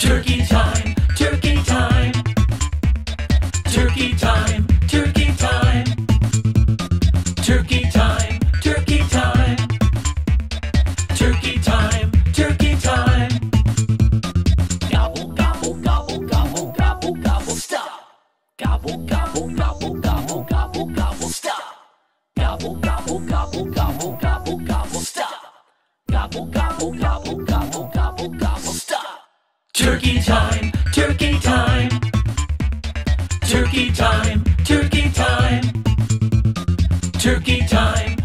Turkey time, turkey time. Turkey time, turkey time. Turkey time, turkey time. Turkey time, turkey time. Gobble, gobble, gobble, gobble, gobble, gobble, stop. Gobble, gobble, gobble, gobble, gobble, gobble, stop. Gobble, gobble, gobble, gobble, gobble, gobble, stop. Gobble, gobble, gobble, gobble, gobble, Turkey time, turkey time. Turkey time, turkey time. Turkey time.